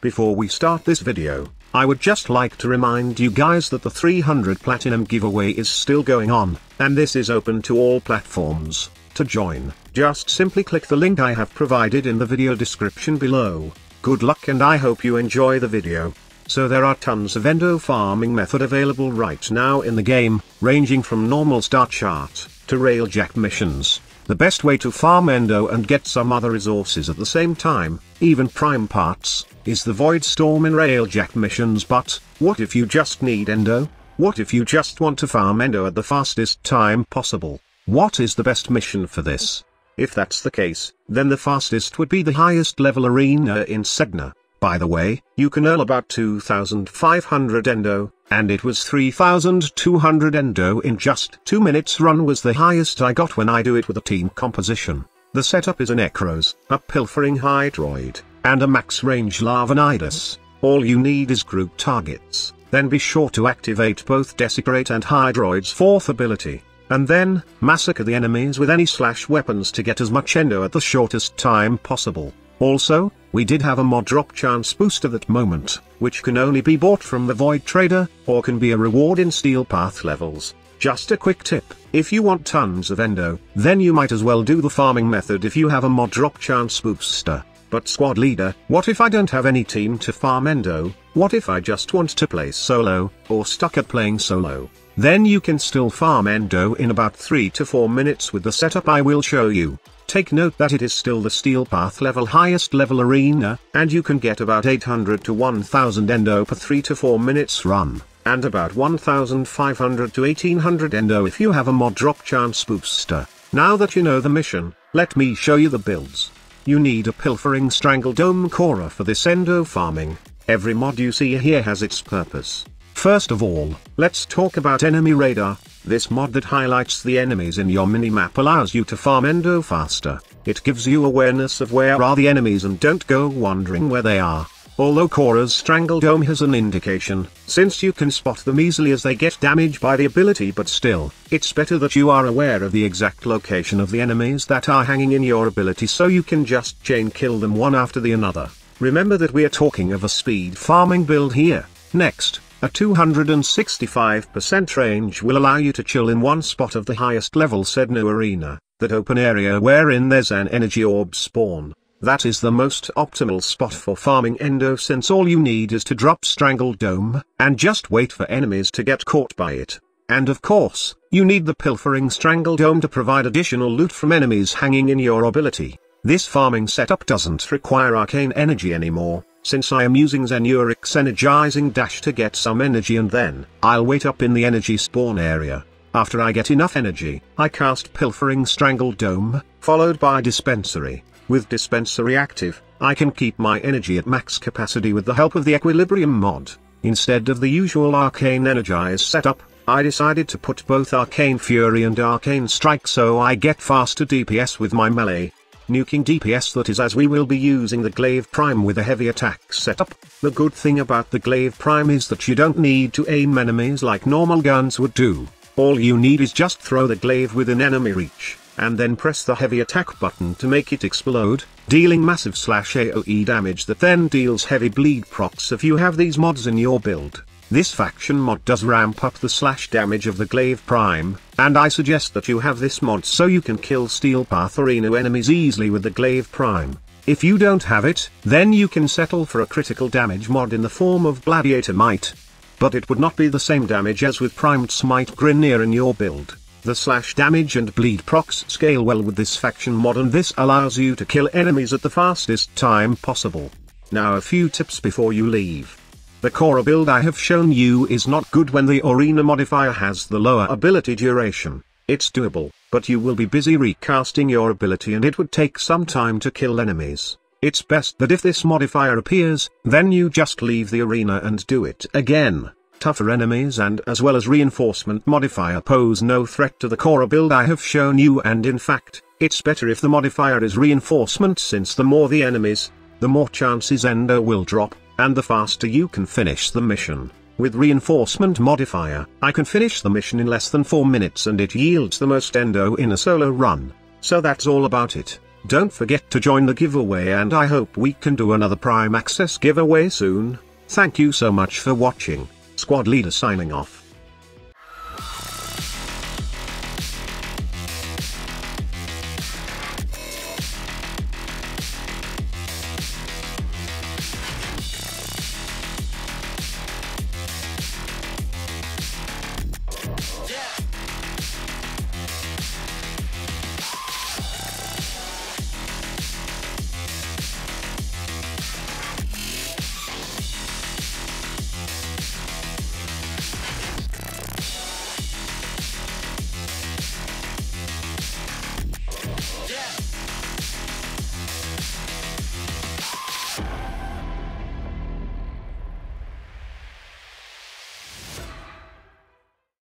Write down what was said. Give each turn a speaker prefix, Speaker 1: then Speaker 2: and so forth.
Speaker 1: Before we start this video, I would just like to remind you guys that the 300 Platinum giveaway is still going on, and this is open to all platforms. To join, just simply click the link I have provided in the video description below. Good luck and I hope you enjoy the video. So there are tons of endo farming method available right now in the game, ranging from normal star chart, to railjack missions. The best way to farm endo and get some other resources at the same time, even prime parts, is the Void Storm in railjack missions but, what if you just need endo? What if you just want to farm endo at the fastest time possible? What is the best mission for this? If that's the case, then the fastest would be the highest level arena in Sedna. By the way, you can earn about 2500 endo, and it was 3200 endo in just 2 minutes run was the highest I got when I do it with a team composition. The setup is a Nekros, a Pilfering Hydroid, and a max range Lavanidas. All you need is group targets, then be sure to activate both Desecrate and Hydroid's fourth ability. And then, massacre the enemies with any slash weapons to get as much endo at the shortest time possible. Also, we did have a mod drop chance boost at that moment, which can only be bought from the Void Trader, or can be a reward in Steel Path levels. Just a quick tip, if you want tons of endo, then you might as well do the farming method if you have a mod drop chance booster. But squad leader, what if I don't have any team to farm endo, what if I just want to play solo, or stuck at playing solo? Then you can still farm endo in about 3 to 4 minutes with the setup I will show you. Take note that it is still the Steel Path level highest level arena, and you can get about 800 to 1000 endo per 3 to 4 minutes run, and about 1500 to 1800 endo if you have a mod drop chance booster. Now that you know the mission, let me show you the builds. You need a Pilfering Strangledome Khora for this endo farming. Every mod you see here has its purpose. First of all, let's talk about Enemy Radar. This mod that highlights the enemies in your minimap allows you to farm endo faster. It gives you awareness of where are the enemies and don't go wondering where they are. Although Khora's Strangledome has an indication, since you can spot them easily as they get damaged by the ability but still, it's better that you are aware of the exact location of the enemies that are hanging in your ability so you can just chain kill them one after the another. Remember that we are talking of a speed farming build here. Next, a 265% range will allow you to chill in one spot of the highest level Sedna arena, that open area wherein there's an energy orb spawn. That is the most optimal spot for farming endo since all you need is to drop strangle dome, and just wait for enemies to get caught by it. And of course, you need the Pilfering strangle dome to provide additional loot from enemies hanging in your ability. This farming setup doesn't require arcane energy anymore, since I am using Zenurik's energizing dash to get some energy and then, I'll wait up in the energy spawn area. After I get enough energy, I cast Pilfering Strangle Dome, followed by Dispensary. With Dispenser active, I can keep my energy at max capacity with the help of the Equilibrium mod. Instead of the usual Arcane Energize setup, I decided to put both Arcane Fury and Arcane Strike so I get faster DPS with my melee nuking DPS that is as we will be using the Glaive Prime with a heavy attack setup. The good thing about the Glaive Prime is that you don't need to aim enemies like normal guns would do. All you need is just throw the glaive within enemy reach, and then press the heavy attack button to make it explode, dealing massive slash AoE damage that then deals heavy bleed procs if you have these mods in your build. This faction mod does ramp up the slash damage of the Glaive Prime, and I suggest that you have this mod so you can kill Steel Path Arena enemies easily with the Glaive Prime. If you don't have it, then you can settle for a critical damage mod in the form of Gladiator Might. But it would not be the same damage as with Primed Smite Grineer in your build. The slash damage and bleed procs scale well with this faction mod and this allows you to kill enemies at the fastest time possible. Now a few tips before you leave. The Khora build I have shown you is not good when the Arena modifier has the lower ability duration. It's doable, but you will be busy recasting your ability and it would take some time to kill enemies. It's best that if this modifier appears, then you just leave the arena and do it again. Tougher enemies and as well as reinforcement modifier pose no threat to the Khora build I have shown you and in fact, it's better if the modifier is reinforcement since the more the enemies, the more chances Endo will drop and the faster you can finish the mission. With reinforcement modifier, I can finish the mission in less than 4 minutes and it yields the most endo in a solo run. So that's all about it. Don't forget to join the giveaway and I hope we can do another Prime Access giveaway soon. Thank you so much for watching, Squad Leader signing off.